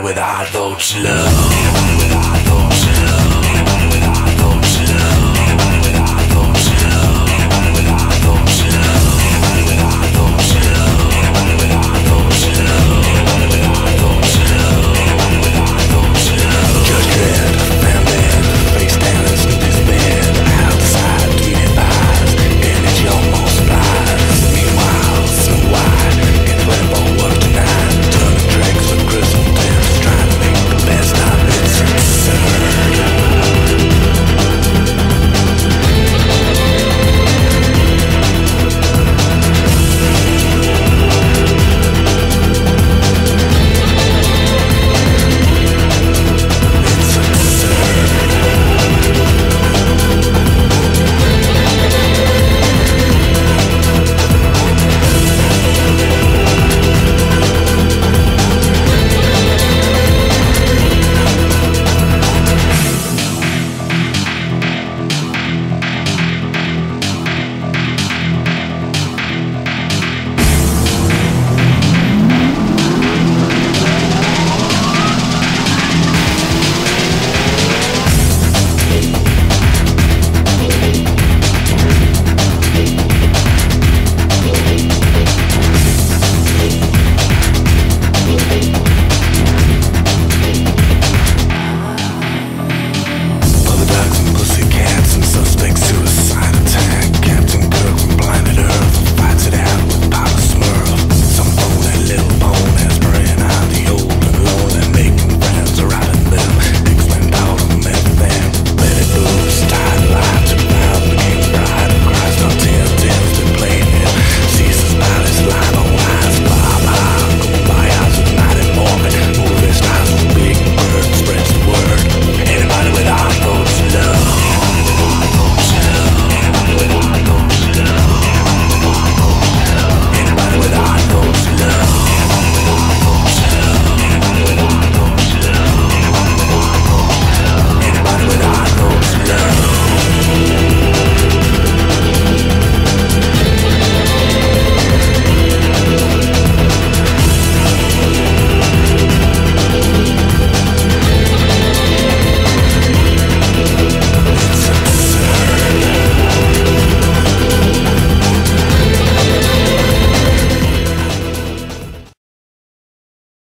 with a love. I with a?